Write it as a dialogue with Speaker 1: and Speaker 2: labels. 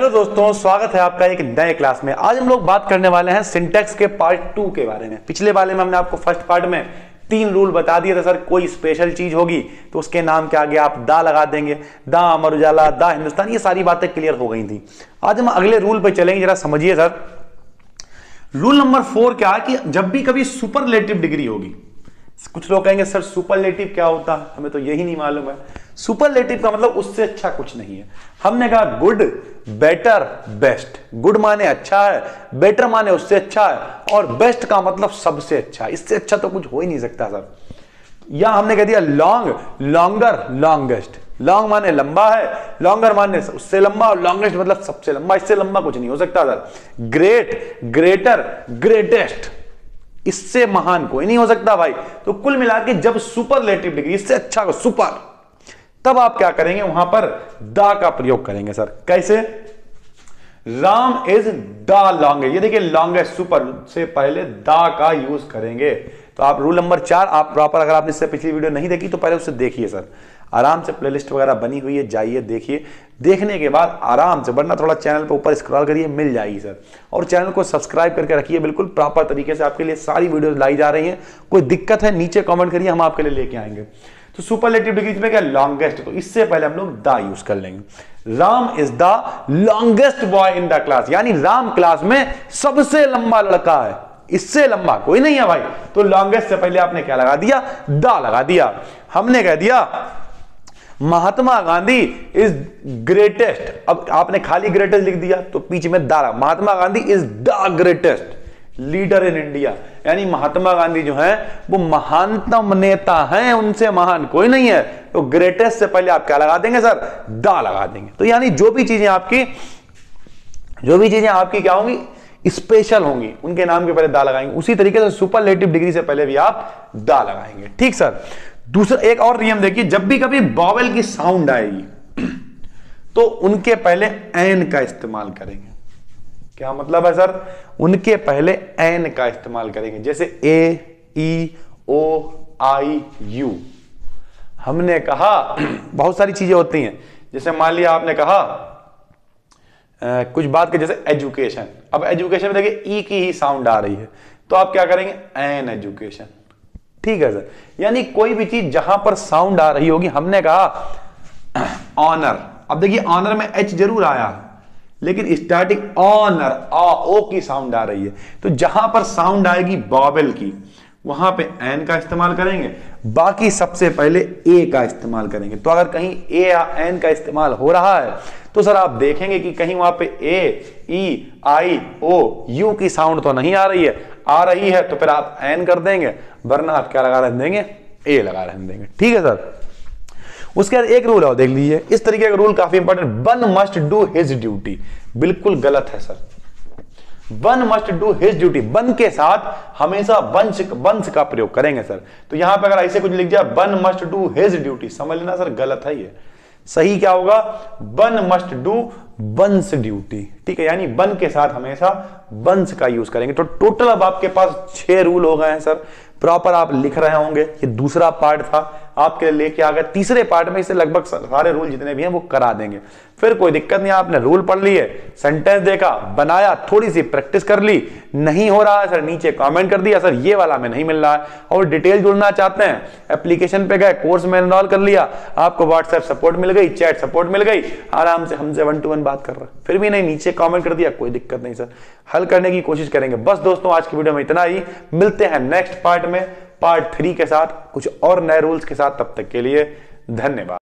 Speaker 1: Hello दोस्तों, स्वागत है आपका एक नए क्लास में। आज हम लोग बात करने वाले हैं सिंटेक्स के पार्ट टू के बारे में। पिछले वाले में हमने आपको फ़र्स्ट पार्ट में तीन रूल बता दिए थे, सर, कोई स्पेशल चीज़ होगी तो उसके नाम के आगे आप दा लगा देंगे। दा, अमर उजाला, दा, हिंदुस्तान, ये सारी बातें क्लियर हो गई थी। आज हम अगले रूल पर चलेंगे, जरा समझिए, सर। रूल नंबर फोर क्या है कि जब भी कभी सुपरलेटिव डिग्री होगी, कुछ लोग कहेंगे, सर सुपरलेटिव क्या होता? है हमें तो यही नहीं मालूम है। सुपरलेटिव का मतलब उससे अच्छा कुछ नहीं है। हमने कहा, गुड, बेटर, बेस्ट। गुड माने अच्छा है, बेटर माने उससे अच्छा है, और बेस्ट का मतलब सबसे अच्छा इससे अच्छा तो कुछ हो ही नहीं सकता सर। या हमने कह दिया, लॉन्ग, लॉन्गर, लॉन्गेस्ट। लॉन्ग माने लंबा है, लॉन्गर माने उससे लंबा, और लॉन्गेस्ट मतलब सबसे लंबा। इससे लंबा कुछ नहीं हो सकता सर। Great, greater, greatest. इससे महान कोई नहीं हो सकता भाई। तो कुल मिला के जब सुपरलेटिव डिग्री, इससे अच्छा सुपर। तब आप क्या करेंगे? वहाँ पर दा का प्रयोग करेंगे, सर। कैसे? राम इज़ द लॉन्गेस्ट ये देखिए लॉन्गेस्ट सुपर से पहले दा का यूज़ करेंगे। तो आप रूल नंबर चार, आप प्रॉपर अगर आपने इससे पिछली वीडियो नहीं देखी तो पहले उससे देखिए, सर। आराम से प्लेलिस्ट वगैरह बनी हुई है, जाइए, देखिए। देखने के बाद आराम से, वरना थोड़ा चैनल पर ऊपर स्क्रॉल करिए, मिल जाएगी, सर। और चैनल को सब्सक्राइब करके रखिए, बिल्कुल प्रॉपर तरीके से आपके लिए सारी वीडियोस लाई जा रही हैं। कोई दिक्कत है, नीचे कमेंट करिए, हम आपके लिए लेके आएँगे। तो सुपरलेटिव डिग्री में क्या? लॉन्गेस्ट तो इससे पहले हम लोग दा यूज़ कर लेंगे। Ram is the longest boy in the class यानी राम क्लास में सबसे लंबा लड़का है। इससे लंबा कोई नहीं है भाई। तो लॉन्गेस्ट से पहले आपने क्या लगा दिया? दा लगा दिया। हमने कह दिया, महात्मा गांधी इज़ ग्रेटेस्ट अब आपने खाली ग्रेटेस्ट लिख दिया तो पीछे में Dara Mahatma Gandhi is the greatest leader in India, यानी महात्मा गांधी जो है, वो महानतम नेता हैं, उनसे महान कोई नहीं है। तो ग्रेटेस्ट से पहले आप क्या लगा देंगे, सर? दा लगा देंगे। तो यानी जो भी चीज़ें आपकी, जो भी चीज़ें आपकी क्या होंगी? स्पेशल होंगी। उनके नाम के पहले दा लगाएँगे। उसी तरीके से सुपरलेटिव डिग्री से पहले भी आप दा लगाएँगे। ठीक, सर? दूसरा, एक और नियम देखिए, जब भी कभी बॉवल की साउंड आएगी तो उनके पहले एन का इस्तेमाल करेंगे। क्या मतलब है सर? उनके पहले एन का इस्तेमाल करेंगे जैसे ए ई ओ आई यू। हमने कहा बहुत सारी चीज़ें होती हैं। जैसे मान लिया आपने कहा आ, कुछ बात के जैसे एजुकेशन। अब एजुकेशन में देखिए ई की ही साउंड आ रही है। तो आप क्या करेंगे? An education. ठीक है सर। यानी कोई भी चीज़ जहाँ पर साउंड आ रही होगी हमने कहा ऑनर। अब देखिए ऑनर में एच ज़रूर आया। लेकिन स्टार्टिंग ऑनर आ ओ की साउंड आ रही है। तो जहाँ पर साउंड आएगी बॉबल की, वहाँ पे एन का इस्तेमाल करेंगे। बाकी सबसे पहले ए का इस्तेमाल करेंगे। तो अगर कहीं ए या एन का इस्तेमाल हो रहा है तो सर आप देखेंगे कि कहीं वहाँ पे ए ई आई ओ यू की साउंड तो नहीं आ रही है। आ रही है तो फिर आप एन कर देंगे, वरना आप क्या लगा रहने देंगे? ए लगा रहने देंगे। ठीक है सर? उसके बाद एक रूल है देख लीजिए, इस तरीके का रूल काफ़ी important one must do his duty बिल्कुल गलत है sir one must do his duty one के साथ हमेशा वंश वंश का प्रयोग करेंगे सर तो यहाँ पे अगर ऐसे कुछ लिख दिया one must do his duty समझ लेना सर गलत है ये. सही क्या होगा? One must do one's duty ठीक है, यानी वन के साथ हमेशा वंश का यूज़ करेंगे. तो टोटल अब आपके पास छह रूल हो गए हैं सर प्रॉपर आप लिख रहे होंगे, ये दूसरा पार्ट था. आपके लेके आ गए। तीसरे पार्ट में इसे लगभग सारे रूल जितने भी हैं, वो करा देंगे। फिर कोई दिक्कत नहीं, आपने रूल पढ़ लिए सेंटेंस देखा, बनाया थोड़ी सी प्रैक्टिस कर ली, नहीं हो रहा है, सर नीचे कमेंट कर दिया, सर ये वाला में नहीं मिल रहा है। और डिटेल जुड़ना चाहते हैं एप्लीकेशन पे गए कोर्स में इनरोल कर लिया, आपको व्हाट्सएप सपोर्ट मिल गई चैट सपोर्ट मिल गई, आराम से हमसे वन टू वन बात कर रहा फिर भी नहीं, नीचे कॉमेंट कर दिया, कोई दिक्कत नहीं, सर। हल करने की कोशिश करेंगे। बस दोस्तों, आज की वीडियो में इतना ही। मिलते हैं नेक्स्ट पार्ट में। पार्ट थ्री के साथ, कुछ और नए रूल्स के साथ, तब तक के लिए धन्यवाद।